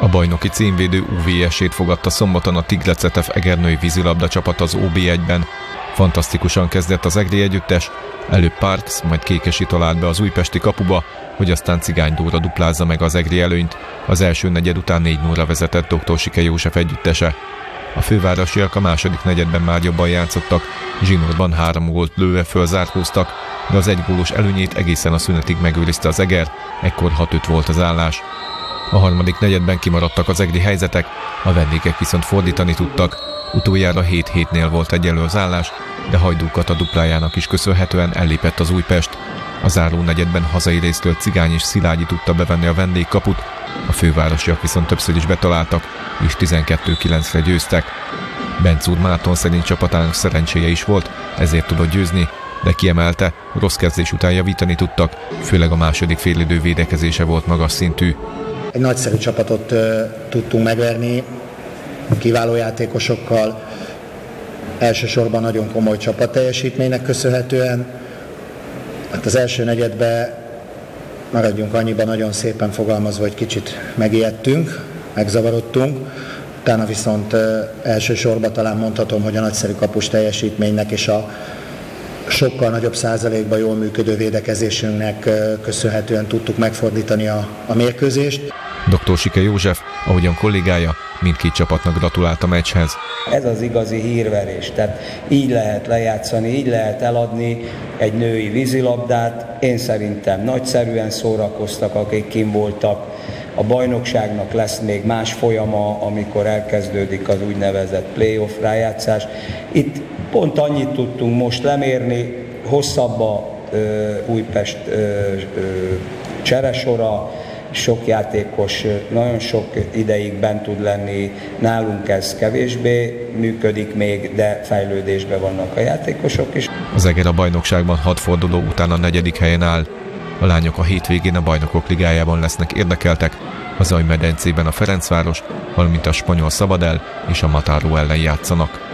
A bajnoki címvédő UVS-ét fogadta szombaton a Tiglecetef Egernői vízilabda csapat az OB1-ben. Fantasztikusan kezdett az Egri együttes, előbb Parks, majd Kékesi talált be az újpesti kapuba, hogy aztán Cigány Dóra duplázza meg az Egri előnyt. Az első negyed után 4 0 vezetett dr. Sike József együttese. A fővárosiak a második negyedben már jobban játszottak, zsinórban három gólt lőve fölzárkóztak, de az egygólos előnyét egészen a szünetig megőrizte az Eger, ekkor 6-5 volt az állás. A harmadik negyedben kimaradtak az egri helyzetek, a vendégek viszont fordítani tudtak. Utoljára 7-7-nél volt egyelő az állás, de hajdúkat a duplájának is köszönhetően ellépett az Újpest. A záró negyedben hazai résztől Cigány és Szilágyi tudta bevenni a vendégkaput, a fővárosiak viszont többször is betaláltak, és 12-9-re győztek. Bencúr Márton szerint csapatának szerencséje is volt, ezért tudott győzni, de kiemelte, rossz kezdés után javítani tudtak, főleg a második félidő védekezése volt magas szintű. Egy nagyszerű csapatot tudtunk megverni, kiváló játékosokkal, elsősorban nagyon komoly csapat teljesítménynek köszönhetően. Hát az első negyedben maradjunk annyiban nagyon szépen fogalmazva, hogy kicsit megijedtünk, megzavarodtunk. Utána viszont elsősorban talán mondhatom, hogy a nagyszerű kapus teljesítménynek és a sokkal nagyobb százalékban jól működő védekezésünknek köszönhetően tudtuk megfordítani a, a mérkőzést. Dr. Sike József, ahogyan kollégája, mindkét csapatnak gratulált a meccshez. Ez az igazi hírverés, tehát így lehet lejátszani, így lehet eladni egy női vízilabdát. Én szerintem nagyszerűen szórakoztak, akik kim voltak. A bajnokságnak lesz még más folyama, amikor elkezdődik az úgynevezett playoff rájátszás. Itt pont annyit tudtunk most lemérni, hosszabb a Újpest ö, ö, cseresora, sok játékos nagyon sok ideig bent tud lenni, nálunk ez kevésbé működik még, de fejlődésben vannak a játékosok is. Az Eger a bajnokságban hat forduló után a negyedik helyen áll. A lányok a hétvégén a bajnokok ligájában lesznek érdekeltek, a Zajmedencében a Ferencváros, valamint a spanyol Szabadel és a Matáró ellen játszanak.